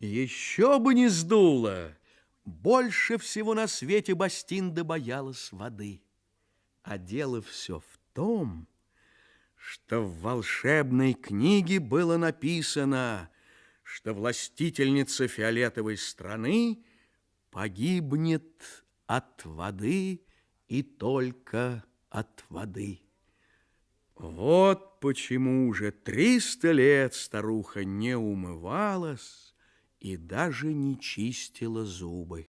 Еще бы не сдуло! Больше всего на свете Бастинда боялась воды. А дело все в том, что в волшебной книге было написано, что властительница фиолетовой страны погибнет от воды и только от воды. Вот почему уже триста лет старуха не умывалась и даже не чистила зубы.